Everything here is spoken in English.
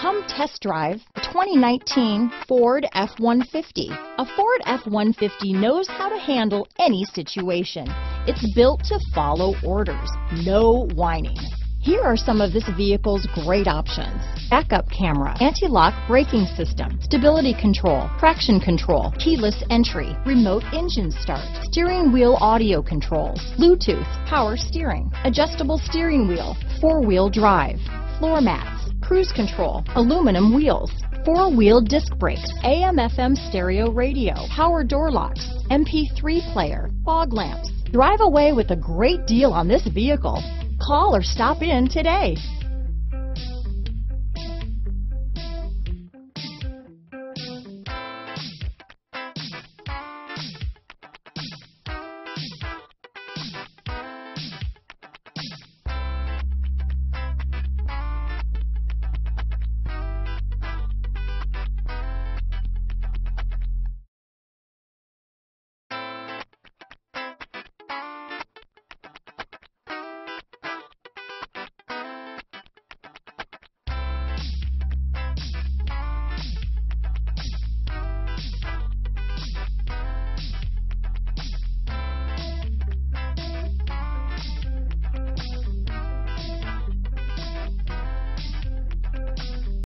Come test drive the 2019 Ford F-150. A Ford F-150 knows how to handle any situation. It's built to follow orders, no whining. Here are some of this vehicle's great options. Backup camera, anti-lock braking system, stability control, traction control, keyless entry, remote engine start, steering wheel audio controls, Bluetooth, power steering, adjustable steering wheel, four-wheel drive, floor mats, cruise control, aluminum wheels, four-wheel disc brakes, AM FM stereo radio, power door locks, MP3 player, fog lamps. Drive away with a great deal on this vehicle. Call or stop in today.